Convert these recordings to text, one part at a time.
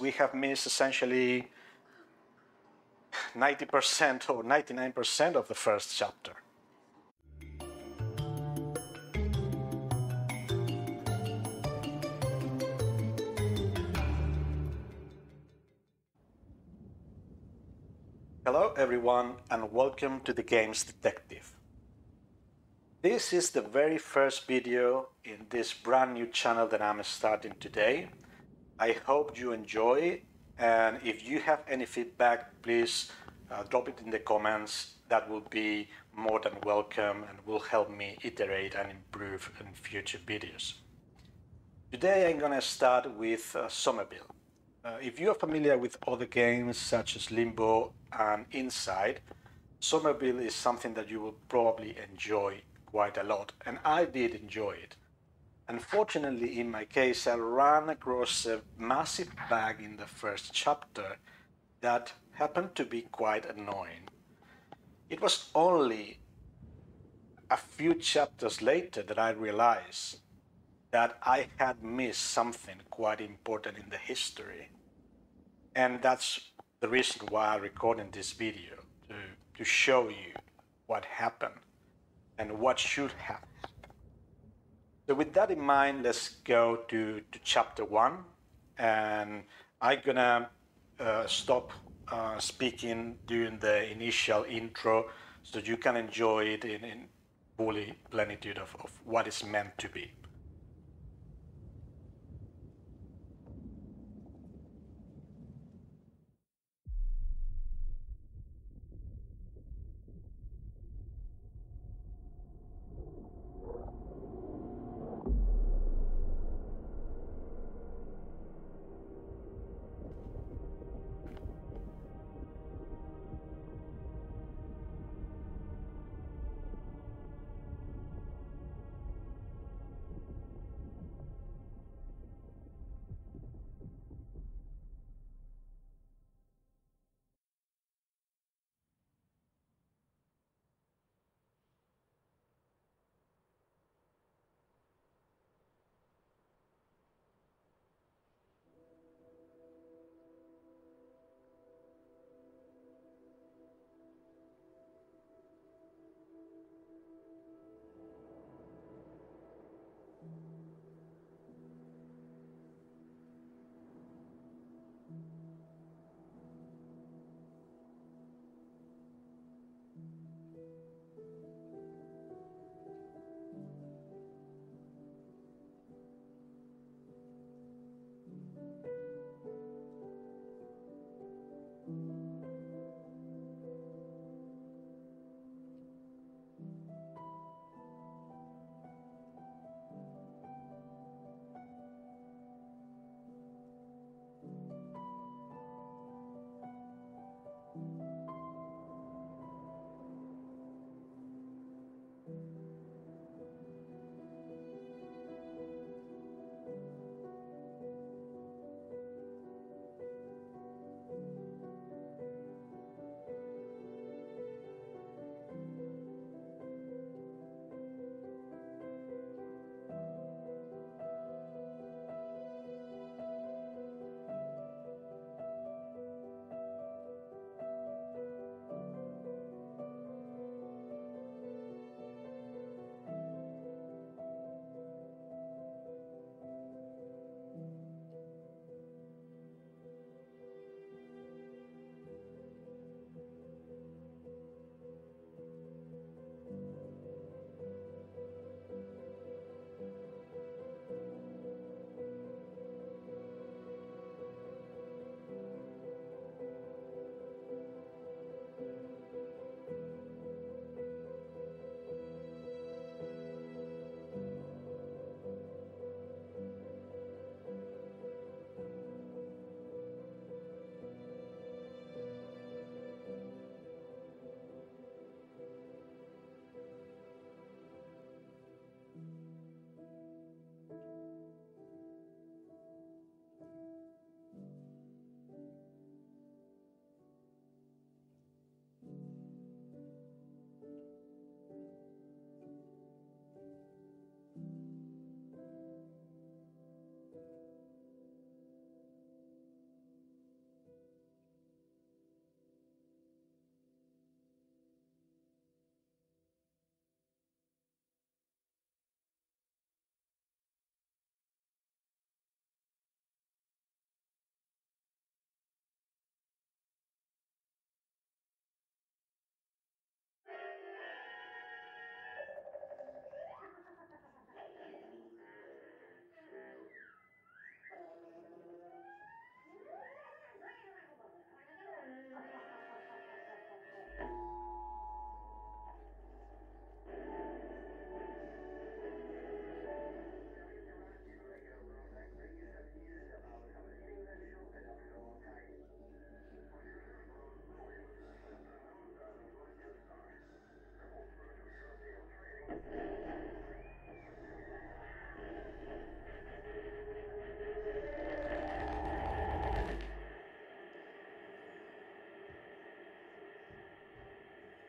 we have missed essentially 90% or 99% of the first chapter. Hello everyone and welcome to the Games Detective. This is the very first video in this brand new channel that I'm starting today. I hope you enjoy and if you have any feedback please uh, drop it in the comments that will be more than welcome and will help me iterate and improve in future videos. Today I'm gonna start with uh, Somerville. Uh, if you are familiar with other games such as Limbo and Inside, Somerville is something that you will probably enjoy quite a lot, and I did enjoy it. Unfortunately, in my case, I ran across a massive bug in the first chapter that happened to be quite annoying. It was only a few chapters later that I realized that I had missed something quite important in the history. And that's the reason why I'm recording this video, to, to show you what happened and what should have happened. So with that in mind, let's go to, to chapter one. And I'm gonna uh, stop uh, speaking during the initial intro so you can enjoy it in, in fully plenitude of, of what it's meant to be.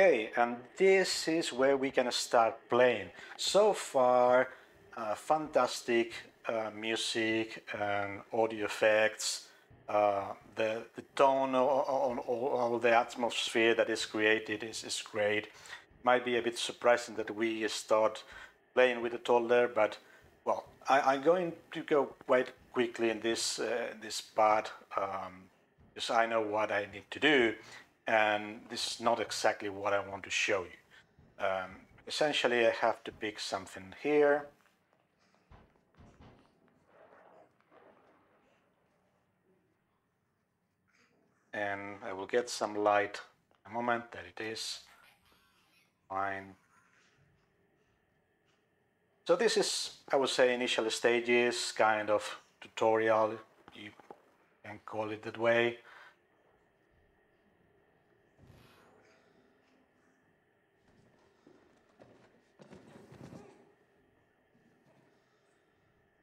Okay, and this is where we can start playing. So far, uh, fantastic uh, music and audio effects. Uh, the, the tone on all the atmosphere that is created is, is great. Might be a bit surprising that we start playing with the toddler, but well, I, am going to go quite quickly in this uh, this part um, because I know what I need to do and this is not exactly what I want to show you. Um, essentially, I have to pick something here. And I will get some light a moment, there it is. Fine. So this is, I would say, initial stages, kind of tutorial, you can call it that way.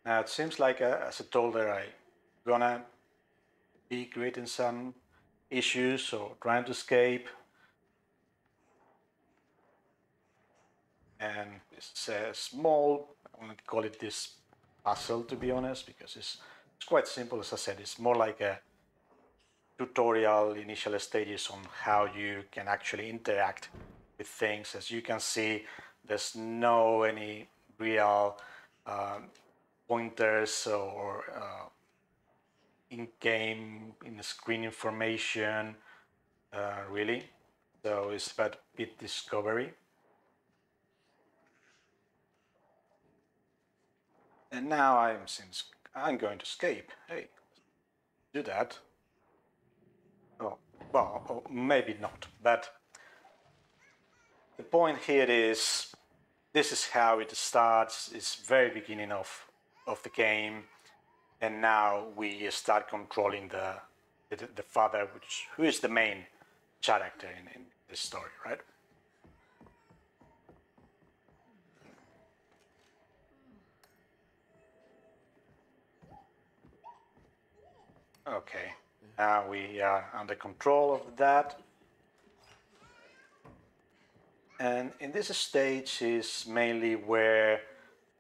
Now it seems like, uh, as I told her, I gonna be creating some issues or trying to escape. And it's a small, I to call it this puzzle to be honest, because it's, it's quite simple, as I said, it's more like a tutorial initial stages on how you can actually interact with things. As you can see, there's no any real um, pointers or uh, in the screen information uh, really. So it's about bit discovery. And now I'm since I'm going to escape. Hey do that. Oh well oh, maybe not but the point here is this is how it starts. It's very beginning of of the game, and now we start controlling the the, the father, which who is the main character in, in this story, right? Okay, now we are under control of that. And in this stage is mainly where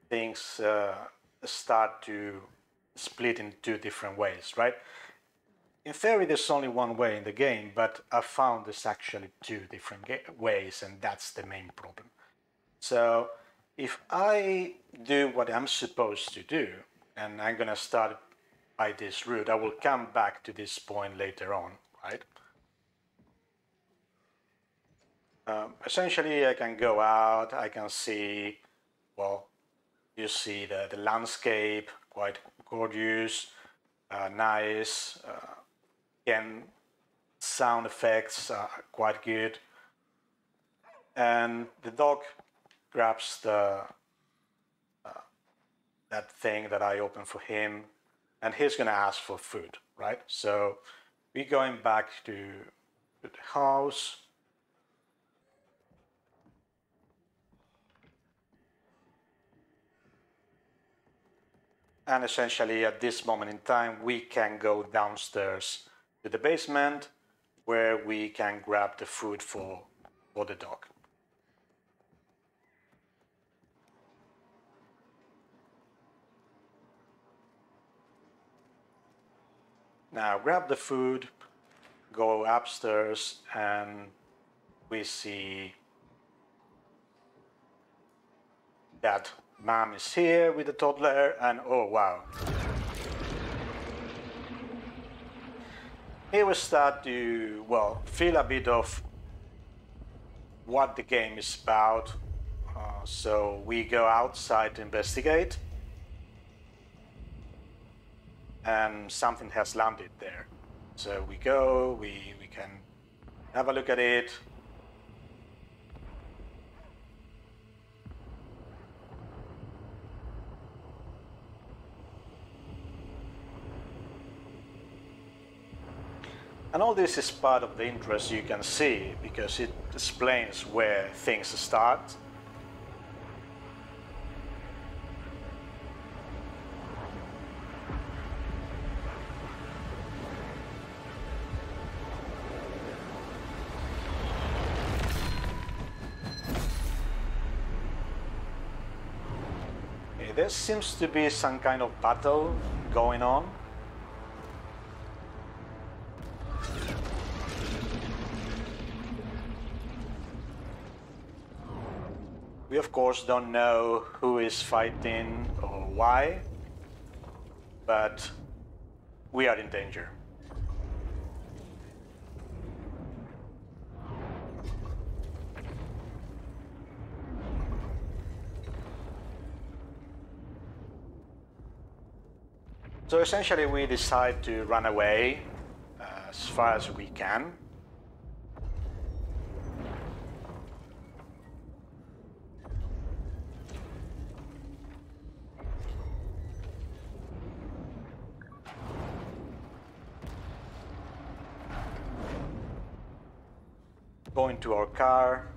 things uh, start to split in two different ways, right? In theory, there's only one way in the game, but I found there's actually two different ways, and that's the main problem. So if I do what I'm supposed to do, and I'm gonna start by this route, I will come back to this point later on, right? Um, essentially, I can go out, I can see, well, you see the, the landscape, quite gorgeous, uh, nice. Uh, again, sound effects are quite good. And the dog grabs the uh, that thing that I opened for him, and he's gonna ask for food, right? So we're going back to the house And essentially at this moment in time, we can go downstairs to the basement where we can grab the food for, for the dog. Now grab the food, go upstairs and we see that Mom is here with the toddler, and oh wow. Here we start to, well, feel a bit of what the game is about. Uh, so we go outside to investigate, and something has landed there. So we go, we, we can have a look at it, And all this is part of the interest you can see because it explains where things start. There seems to be some kind of battle going on We of course don't know who is fighting or why, but we are in danger. So essentially we decide to run away uh, as far as we can. Go into our car.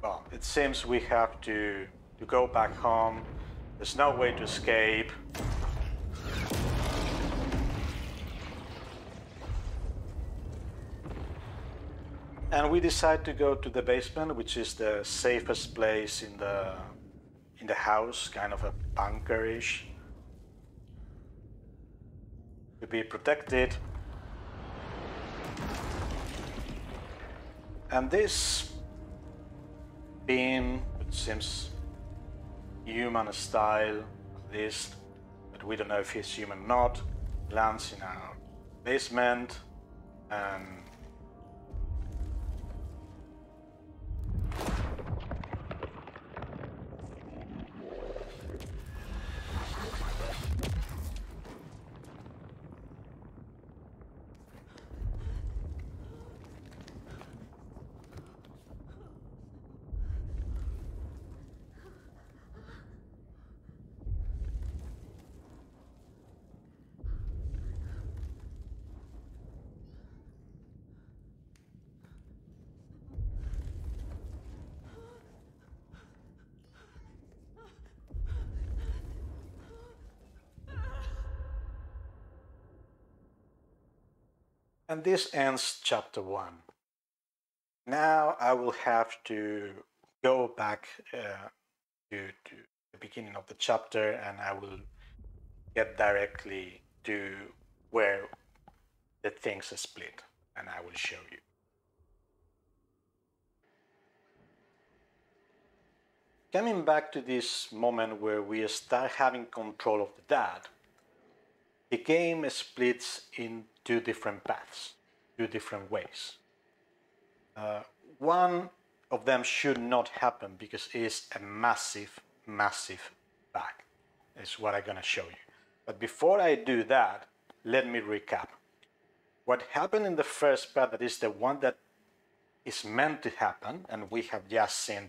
Well, it seems we have to, to go back home. There's no way to escape. And we decide to go to the basement, which is the safest place in the in the house, kind of a bunkerish. To be protected. And this being, which seems human style, at least, but we don't know if he's human or not, lands in our basement and And this ends chapter one. Now I will have to go back uh, to, to the beginning of the chapter and I will get directly to where the things are split and I will show you. Coming back to this moment where we start having control of the dad, the game splits in two different paths, two different ways. Uh, one of them should not happen because it's a massive, massive bug. Is what I'm gonna show you. But before I do that, let me recap. What happened in the first path, that is the one that is meant to happen, and we have just seen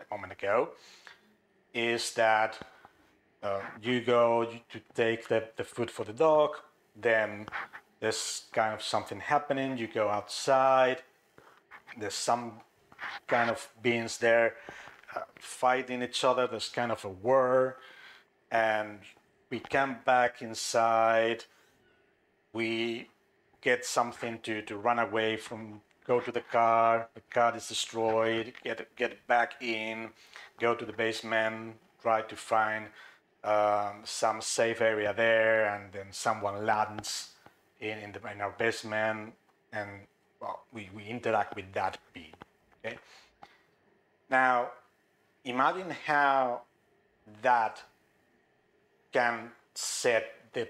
a moment ago, is that uh, you go to take the, the food for the dog, then there's kind of something happening, you go outside, there's some kind of beings there uh, fighting each other, there's kind of a war, and we come back inside, we get something to, to run away from, go to the car, the car is destroyed, get, get back in, go to the basement, try to find um, some safe area there, and then someone lands in, in, the, in our basement, and well, we, we interact with that being. Okay. Now, imagine how that can set the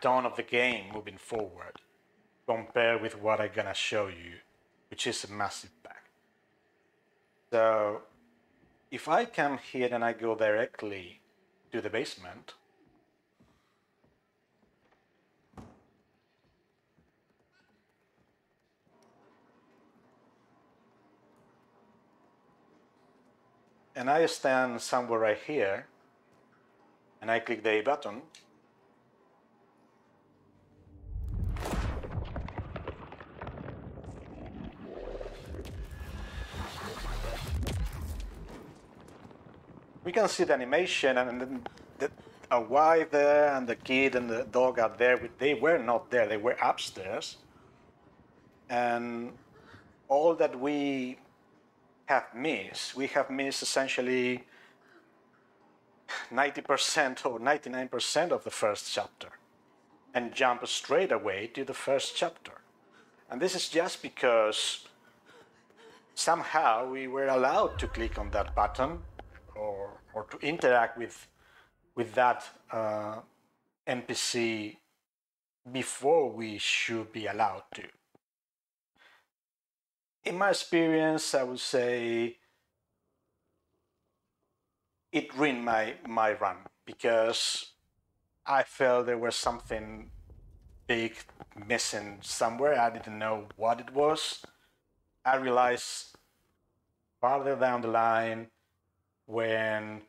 tone of the game moving forward compared with what I'm gonna show you, which is a massive bag. So if I come here and I go directly to the basement, and I stand somewhere right here and I click the A button we can see the animation and the, a wife there and the kid and the dog are there. They were not there. They were upstairs. And all that we have missed, we have missed essentially 90% or 99% of the first chapter and jump straight away to the first chapter. And this is just because somehow we were allowed to click on that button or, or to interact with, with that uh, NPC before we should be allowed to. In my experience, I would say it ruined my, my run because I felt there was something big missing somewhere. I didn't know what it was. I realized farther down the line when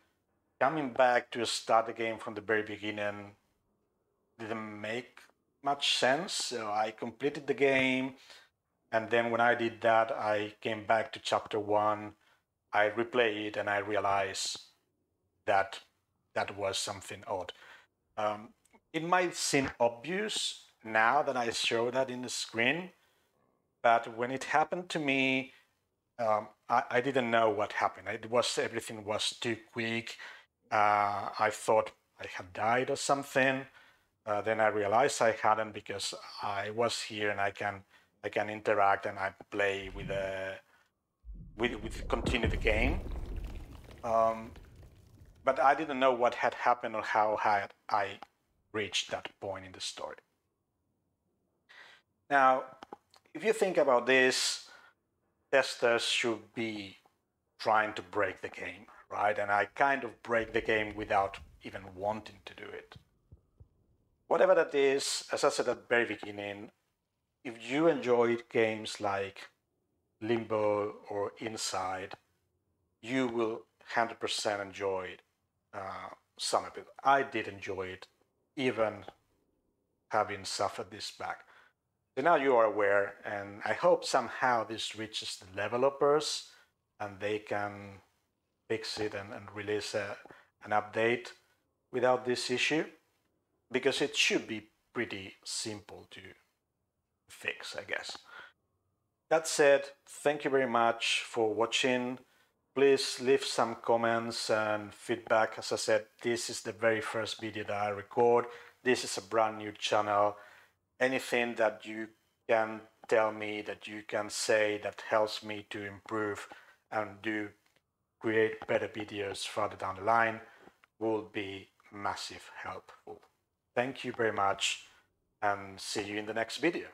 coming back to start the game from the very beginning didn't make much sense. So I completed the game. And then when I did that, I came back to chapter one. I replayed it and I realized that that was something odd. Um, it might seem obvious now that I show that in the screen, but when it happened to me, um, I, I, didn't know what happened. It was everything was too quick. Uh, I thought I had died or something. Uh, then I realized I hadn't because I was here and I can I can interact and I play with the with with continue the game. Um, but I didn't know what had happened or how had I reached that point in the story. Now, if you think about this, testers should be trying to break the game, right? And I kind of break the game without even wanting to do it. Whatever that is, as I said at the very beginning, if you enjoyed games like Limbo or Inside, you will 100% enjoy uh, Somerville. I did enjoy it, even having suffered this back. So now you are aware, and I hope somehow this reaches the developers and they can fix it and, and release a, an update without this issue because it should be pretty simple to fix, I guess. That said, thank you very much for watching. Please leave some comments and feedback. As I said, this is the very first video that I record. This is a brand new channel. Anything that you can tell me, that you can say that helps me to improve and do create better videos further down the line will be massive helpful. Thank you very much and see you in the next video.